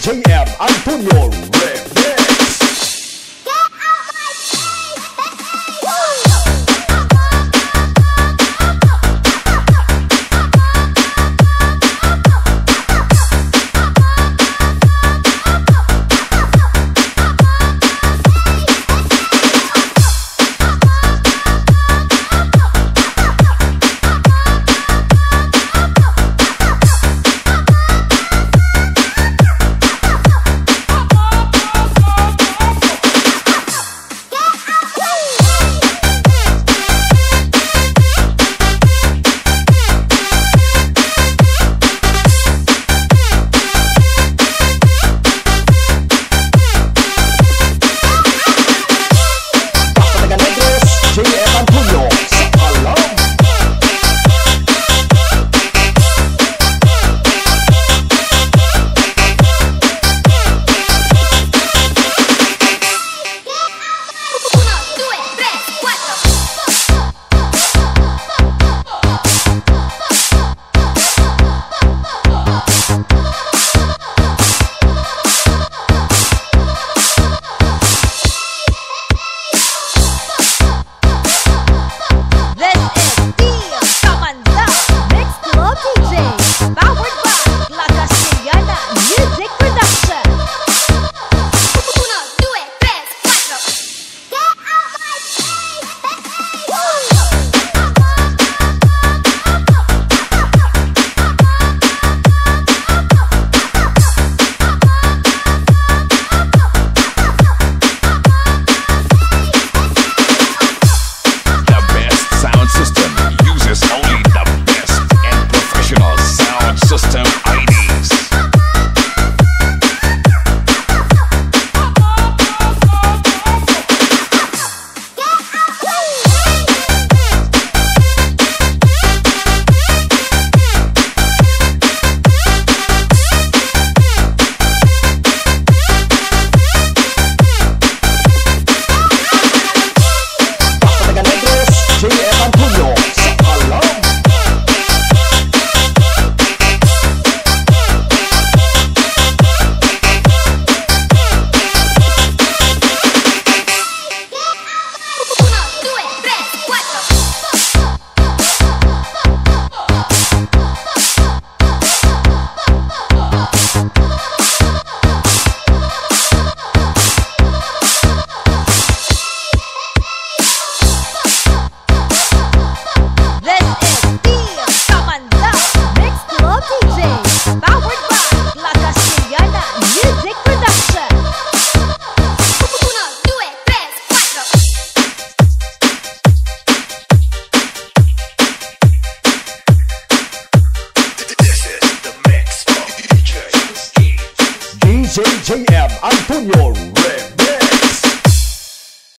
JM Antonio DJ JM Antonio